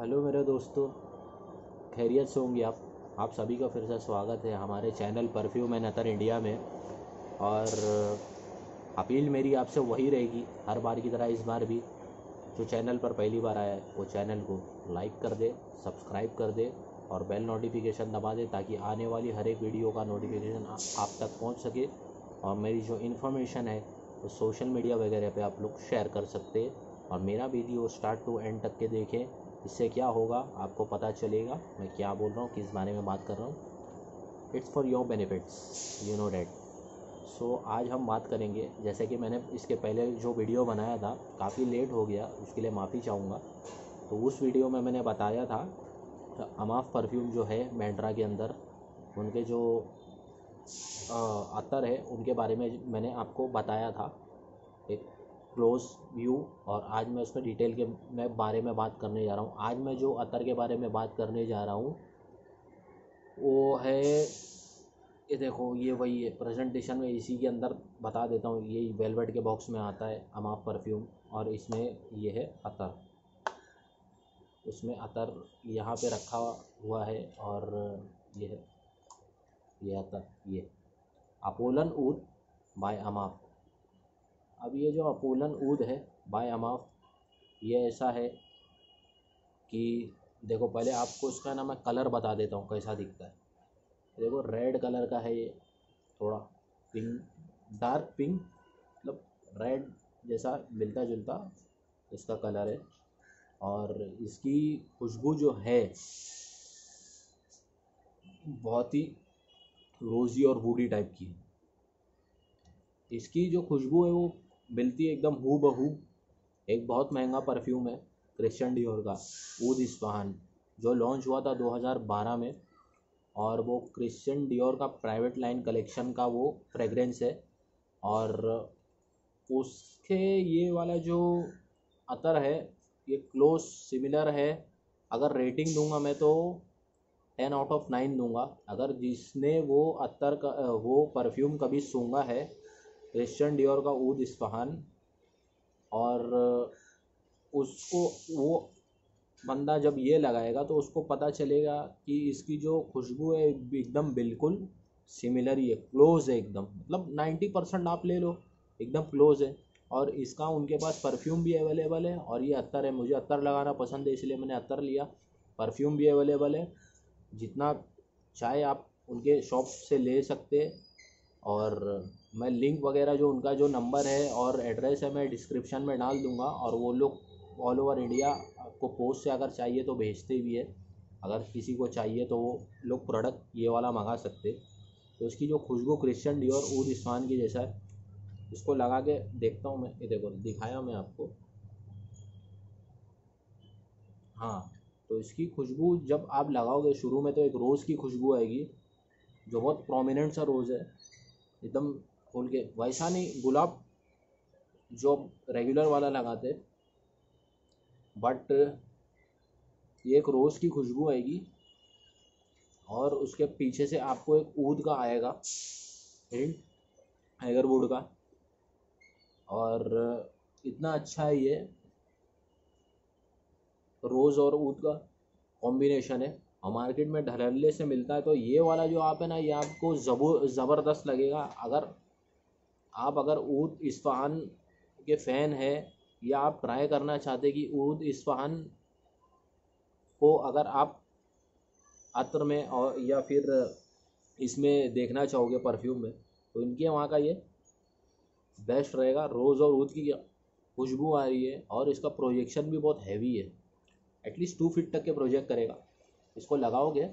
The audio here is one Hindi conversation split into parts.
हेलो मेरे दोस्तों, खैरियत से होंगे आप। आप सभी का फिर से स्वागत है हमारे channel perfume and Attar India में। और अपील मेरी आपसे वही रहेगी, हर बार की तरह इस बार भी जो चैनल पर पहली बार आया है, वो चैनल को लाइक कर दे, सब्सक्राइब कर दे और बेल नोटिफिकेशन दबा दे ताकि आने वाली हर एक वीडियो का नोटिफिकेशन आप तक पहुँच सके और मेरी जो इन्फॉर्मेशन है, वो सोशल मीडिया वगैरह पे आप लोग शेयर कर सकते हैं। और मेरा वीडियो स्टार्ट टू एंड तक के देखें। इससे क्या होगा, आपको पता चलेगा। मैं क्या बोल रहा हूँ, किस बारे में बात कर रहा हूँ। It's for your benefits you know that so आज हम बात करेंगे। जैसे कि मैंने इसके पहले जो वीडियो बनाया था, काफ़ी लेट हो गया, उसके लिए माफ़ी चाहूँगा। तो उस वीडियो में मैंने बताया था अमाफ परफ्यूम जो है मैंड्रा के अंदर, उनके जो अतर है, उनके बारे में मैंने आपको बताया था। एक क्लोज व्यू और आज मैं उसमें डिटेल के मैं बारे में बात करने जा रहा हूँ। आज मैं जो अतर के बारे में बात करने जा रहा हूँ, वो है, ये देखो, ये वही है। प्रेजेंटेशन में इसी के अंदर बता देता हूँ। ये वेलवेट के बॉक्स में आता है अमाप परफ्यूम और इसमें ये है अतर। उसमें अतर यहाँ पे रखा हुआ है और ये है, ये अतर, ये। अपोलन ऊद बाय अमाफ अब ये जो अपोलन ऊद है बाय अमाफ ये ऐसा है कि देखो, पहले आपको इसका ना मैं कलर बता देता हूँ कैसा दिखता है। देखो रेड कलर का है ये, थोड़ा पिंक डार्क पिंक मतलब रेड जैसा मिलता जुलता इसका कलर है। और इसकी खुशबू जो है, बहुत ही रोज़ी और वूडी टाइप की है। इसकी जो खुशबू है वो मिलती है एकदम हु बहू एक बहुत महँगा परफ्यूम है क्रिश्चन डियोर का, ऊद इस्फहान जो लॉन्च हुआ था 2012 में, और वो क्रिश्चन डियोर का प्राइवेट लाइन कलेक्शन का वो फ्रेगरेंस है, और उसके ये वाला जो अतर है, ये क्लोज सिमिलर है। अगर रेटिंग दूँगा मैं तो टेन आउट ऑफ़ नाइन दूँगा। अगर जिसने वो अतर का, वो परफ्यूम कभी सूंघा है क्रिश्चियन डियोर का ऊद इस्फहान और उसको वो बंदा जब ये लगाएगा तो उसको पता चलेगा कि इसकी जो खुशबू है एकदम बिल्कुल सिमिलर ही है क्लोज है एकदम। मतलब नाइन्टी परसेंट आप ले लो, एकदम क्लोज है। और इसका उनके पास परफ्यूम भी अवेलेबल है और ये अत्तर है। मुझे अत्तर लगाना पसंद है, इसलिए मैंने अत्तर लिया। परफ्यूम भी अवेलेबल है। जितना चाहे आप उनके शॉप से ले सकते और मैं लिंक वगैरह जो उनका जो नंबर है और एड्रेस है, मैं डिस्क्रिप्शन में डाल दूँगा और वो लोग ऑल ओवर इंडिया को पोस्ट से अगर चाहिए तो भेजते भी है। अगर किसी को चाहिए तो वो लोग प्रोडक्ट ये वाला मंगा सकते तो इसकी जो खुशबू क्रिश्चियन डियोर ऊद इस्फान की जैसा है, इसको लगा के देखता हूँ मैं। ये देखो, दिखाया मैं आपको। हाँ तो इसकी खुशबू जब आप लगाओगे, शुरू में तो एक रोज़ की खुशबू आएगी, जो बहुत प्रोमिनेंट सा रोज़ है, एकदम खोल के। वैसा नहीं, गुलाब जो रेगुलर वाला लगाते बट ये एक रोज़ की खुशबू आएगी। और उसके पीछे से आपको एक ऊद का आएगा। हिंट हैगरवुड का। और इतना अच्छा है ये। रोज़ और ऊद का कॉम्बिनेशन है। और मार्केट में ढलल्ले से मिलता है तो ये वाला जो आप है ना, ये आपको जबू, ज़बरदस्त लगेगा। अगर आप अगर ऊद इस्फहान के फ़ैन हैं, या आप ट्राई करना चाहते कि ऊद इस्फहान को अगर आप अत्र में और, या फिर इसमें देखना चाहोगे परफ्यूम में तो इनके वहाँ का ये बेस्ट रहेगा। रोज़ और ऊद की खुशबू आ रही है और इसका प्रोजेक्शन भी बहुत हैवी है। एटलीस्ट टू फीट तक के प्रोजेक्ट करेगा। इसको लगाओगे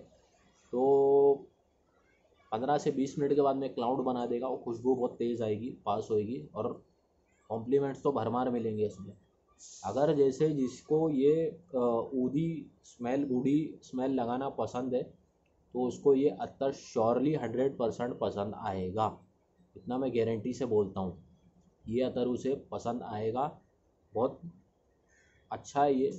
तो पंद्रह से बीस मिनट के बाद में क्लाउड बना देगा और खुशबू बहुत तेज़ आएगी पास होएगी और कॉम्प्लीमेंट्स तो भरमार मिलेंगे इसमें। अगर जैसे जिसको ये ऊदी स्मेल बूढ़ी स्मेल लगाना पसंद है तो उसको ये अत्तर श्योरली हंड्रेड परसेंट पसंद आएगा। इतना मैं गारंटी से बोलता हूँ। ये अतर उसे पसंद आएगा। बहुत अच्छा ये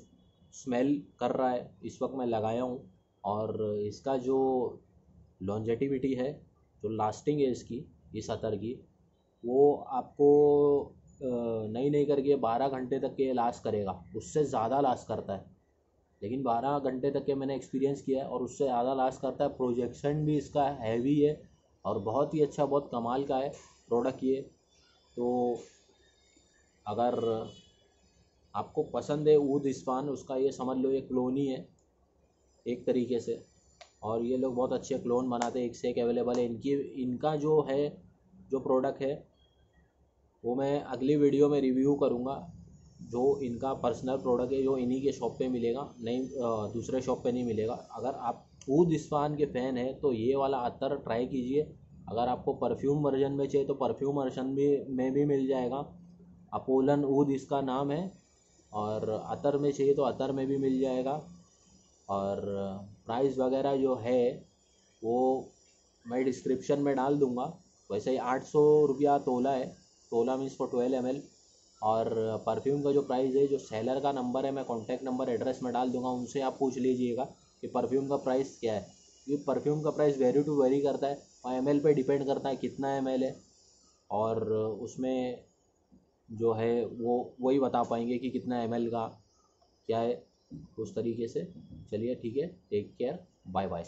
स्मेल कर रहा है। इस वक्त मैं लगाया हूँ और इसका जो लॉन्जेटिविटी है, जो लास्टिंग है इसकी इस अतर की, वो आपको नहीं नहीं करके बारह घंटे तक के लास्ट करेगा, उससे ज़्यादा लास्ट करता है। लेकिन बारह घंटे तक के मैंने एक्सपीरियंस किया है और उससे ज़्यादा लास्ट करता है प्रोजेक्शन भी इसका हैवी है और बहुत ही अच्छा बहुत कमाल का है प्रोडक्ट ये। तो अगर आपको पसंद है ऊद इस्पान उसका ये समझ लो, ये क्लोन है, एक तरीके से। और ये लोग बहुत अच्छे क्लोन बनाते हैं, एक से एक अवेलेबल है। इनकी, इनका जो है, जो प्रोडक्ट है, वो मैं अगली वीडियो में रिव्यू करूँगा, जो इनका पर्सनल प्रोडक्ट है, जो इन्हीं के शॉप पे मिलेगा। नहीं दूसरे शॉप पे नहीं मिलेगा। अगर आप ऊद इस्फान के फ़ैन हैं तो ये वाला अतर ट्राई कीजिए। अगर आपको परफ्यूम वर्जन में चाहिए तो परफ्यूम वर्जन भी, में भी मिल जाएगा। अपोलन ऊद इसका नाम है, और अतर में चाहिए तो अतर में भी मिल जाएगा। और प्राइस वगैरह जो है, वो मैं डिस्क्रिप्शन में डाल दूँगा। वैसे ही आठ सौ रुपया तोला है। Tola means for twelve M L और परफ्यूम का जो प्राइस है, जो सेलर का नंबर है, मैं कॉन्टैक्ट नंबर एड्रेस में डाल दूँगा, उनसे आप पूछ लीजिएगा कि परफ्यूम का प्राइस क्या है। क्योंकि परफ्यूम का प्राइस वेरी टू वेरी करता है और एम पे डिपेंड करता है कितना एम एल है। और उसमें जो है, वो, वही बता पाएँगे कि कितना एम एल का क्या है। उस तरीके से। चलिए ठीक है टेक केयर बाय बाय